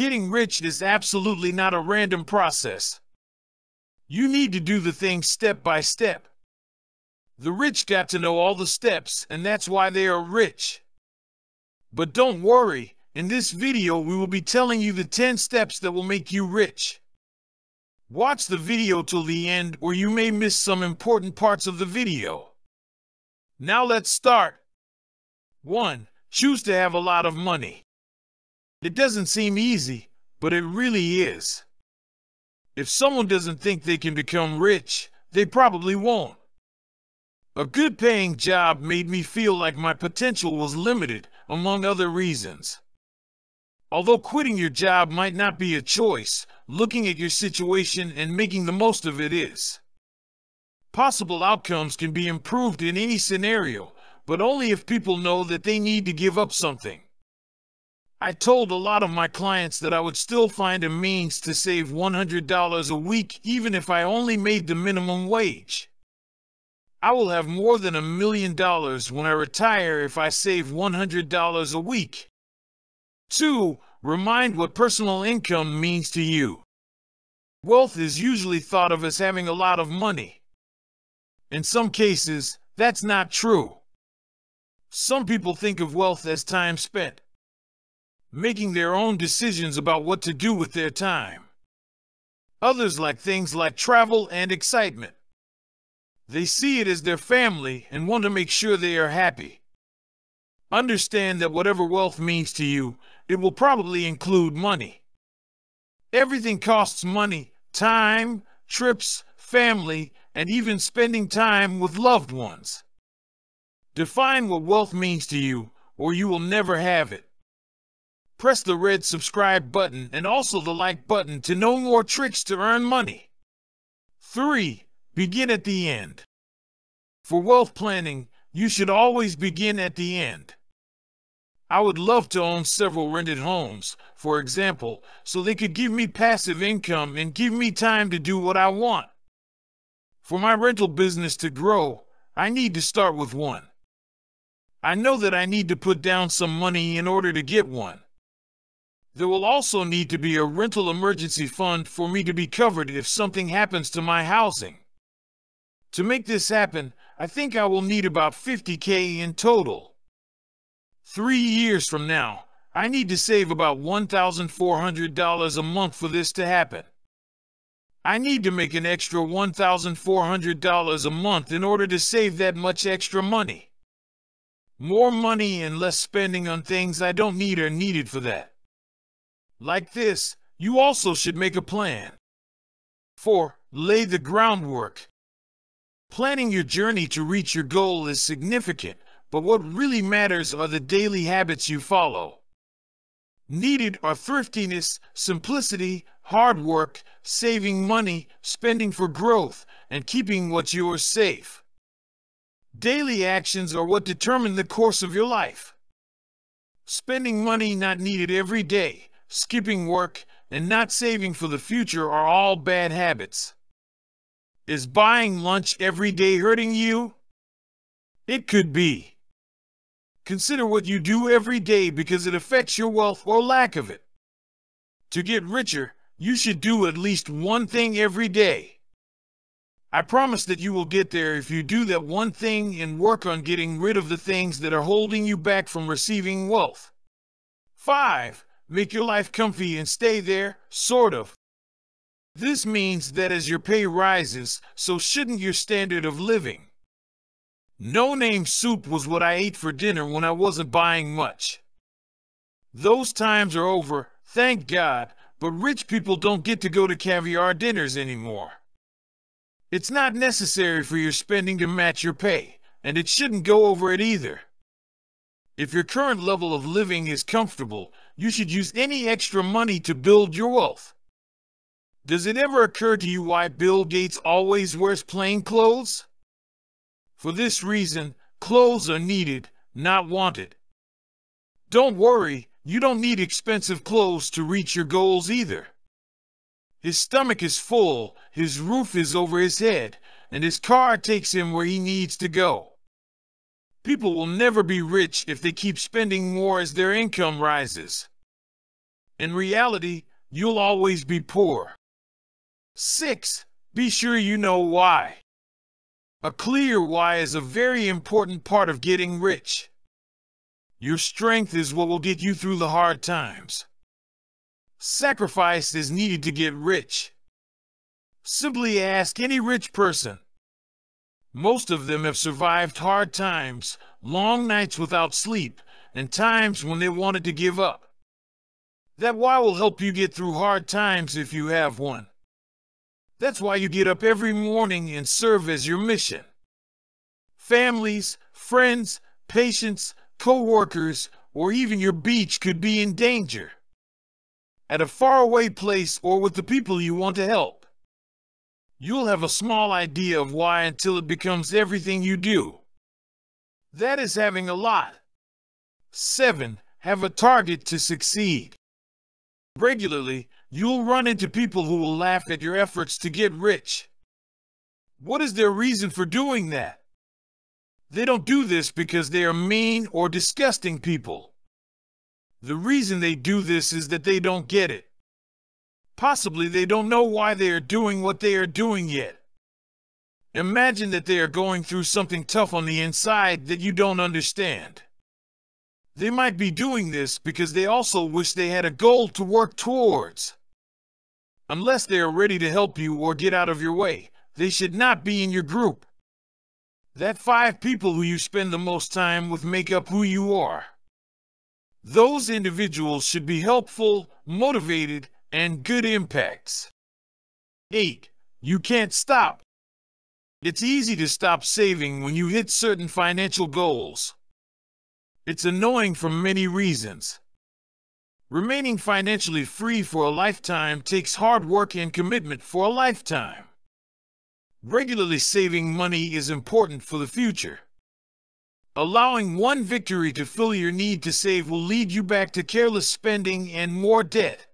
Getting rich is absolutely not a random process. You need to do the things step by step. The rich got to know all the steps, and that's why they are rich. But don't worry, in this video we will be telling you the 10 steps that will make you rich. Watch the video till the end or you may miss some important parts of the video. Now let's start. 1. Choose to have a lot of money. It doesn't seem easy, but it really is. If someone doesn't think they can become rich, they probably won't. A good paying job made me feel like my potential was limited, among other reasons. Although quitting your job might not be a choice, looking at your situation and making the most of it is. Possible outcomes can be improved in any scenario, but only if people know that they need to give up something. I told a lot of my clients that I would still find a means to save $100 a week even if I only made the minimum wage. I will have more than a million dollars when I retire if I save $100 a week. 2. Remind what personal income means to you. Wealth is usually thought of as having a lot of money. In some cases, that's not true. Some people think of wealth as time spent making their own decisions about what to do with their time. Others like things like travel and excitement. They see it as their family and want to make sure they are happy. Understand that whatever wealth means to you, it will probably include money. Everything costs money time, trips, family, and even spending time with loved ones. Define what wealth means to you, or you will never have it. Press the red subscribe button and also the like button to know more tricks to earn money. 3. Begin at the end. For wealth planning, you should always begin at the end. I would love to own several rented homes, for example, so they could give me passive income and give me time to do what I want. For my rental business to grow, I need to start with one. I know that I need to put down some money in order to get one. There will also need to be a rental emergency fund for me to be covered if something happens to my housing. To make this happen, I think I will need about 50k in total. Three years from now, I need to save about $1,400 a month for this to happen. I need to make an extra $1,400 a month in order to save that much extra money. More money and less spending on things I don't need are needed for that. Like this, you also should make a plan. 4. Lay the groundwork. Planning your journey to reach your goal is significant, but what really matters are the daily habits you follow. Needed are thriftiness, simplicity, hard work, saving money, spending for growth, and keeping what's yours safe. Daily actions are what determine the course of your life. Spending money not needed every day, skipping work, and not saving for the future are all bad habits. Is buying lunch every day hurting you? It could be. Consider what you do every day because it affects your wealth or lack of it. To get richer, you should do at least one thing every day. I promise that you will get there if you do that one thing and work on getting rid of the things that are holding you back from receiving wealth. 5. Make your life comfy and stay there, sort of. This means that as your pay rises, so shouldn't your standard of living. No name soup was what I ate for dinner when I wasn't buying much. Those times are over, thank God, but rich people don't get to go to caviar dinners anymore. It's not necessary for your spending to match your pay, and it shouldn't go over it either. If your current level of living is comfortable, you should use any extra money to build your wealth. Does it ever occur to you why Bill Gates always wears plain clothes? For this reason, clothes are needed, not wanted. Don't worry, you don't need expensive clothes to reach your goals either. His stomach is full, his roof is over his head, and his car takes him where he needs to go. People will never be rich if they keep spending more as their income rises. In reality, you'll always be poor. 6. Be sure you know why. A clear why is a very important part of getting rich. Your strength is what will get you through the hard times. Sacrifice is needed to get rich. Simply ask any rich person. Most of them have survived hard times, long nights without sleep, and times when they wanted to give up. That why will help you get through hard times if you have one. That's why you get up every morning and serve as your mission. Families, friends, patients, co-workers, or even your beach could be in danger. At a faraway place or with the people you want to help. You'll have a small idea of why until it becomes everything you do. That is having a lot. 7. Have a target to succeed. Regularly, you'll run into people who will laugh at your efforts to get rich. What is their reason for doing that? They don't do this because they are mean or disgusting people. The reason they do this is that they don't get it. Possibly they don't know why they are doing what they are doing yet. Imagine that they are going through something tough on the inside that you don't understand. They might be doing this because they also wish they had a goal to work towards. Unless they are ready to help you or get out of your way, they should not be in your group. That five people who you spend the most time with make up who you are. Those individuals should be helpful, motivated, and good impacts. 8. You can't stop. It's easy to stop saving when you hit certain financial goals. It's annoying for many reasons. Remaining financially free for a lifetime takes hard work and commitment for a lifetime. Regularly saving money is important for the future. Allowing one victory to fill your need to save will lead you back to careless spending and more debt.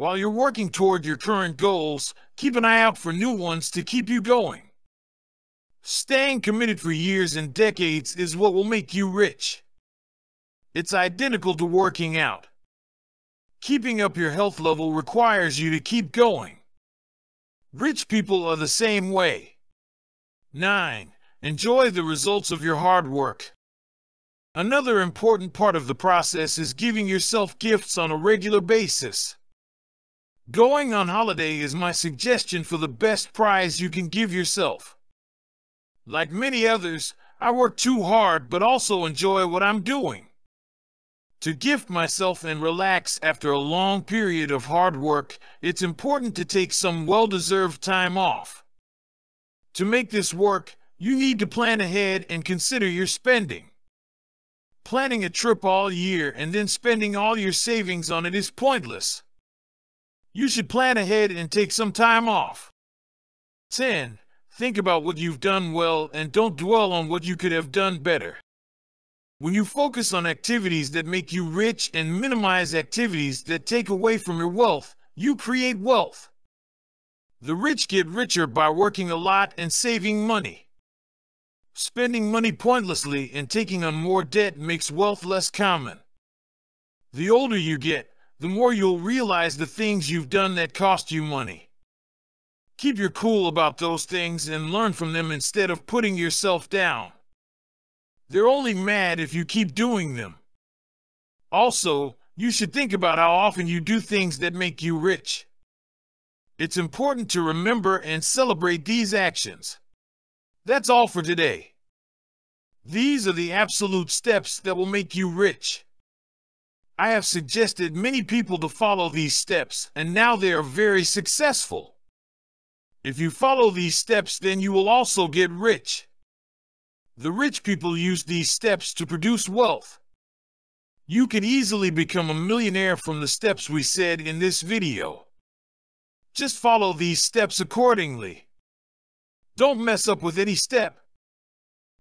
While you're working toward your current goals, keep an eye out for new ones to keep you going. Staying committed for years and decades is what will make you rich. It's identical to working out. Keeping up your health level requires you to keep going. Rich people are the same way. 9. Enjoy the results of your hard work. Another important part of the process is giving yourself gifts on a regular basis. Going on holiday is my suggestion for the best prize you can give yourself. Like many others, I work too hard but also enjoy what I'm doing. To gift myself and relax after a long period of hard work, it's important to take some well-deserved time off. To make this work, you need to plan ahead and consider your spending. Planning a trip all year and then spending all your savings on it is pointless. You should plan ahead and take some time off. 10. Think about what you've done well and don't dwell on what you could have done better. When you focus on activities that make you rich and minimize activities that take away from your wealth, you create wealth. The rich get richer by working a lot and saving money. Spending money pointlessly and taking on more debt makes wealth less common. The older you get, the more you'll realize the things you've done that cost you money. Keep your cool about those things and learn from them instead of putting yourself down. They're only mad if you keep doing them. Also, you should think about how often you do things that make you rich. It's important to remember and celebrate these actions. That's all for today. These are the absolute steps that will make you rich. I have suggested many people to follow these steps, and now they are very successful. If you follow these steps, then you will also get rich. The rich people use these steps to produce wealth. You can easily become a millionaire from the steps we said in this video. Just follow these steps accordingly. Don't mess up with any step.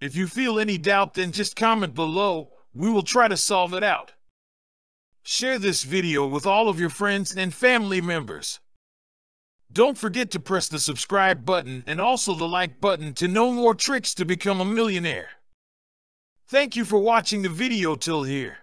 If you feel any doubt, then just comment below. We will try to solve it out. Share this video with all of your friends and family members. Don't forget to press the subscribe button and also the like button to know more tricks to become a millionaire. Thank you for watching the video till here.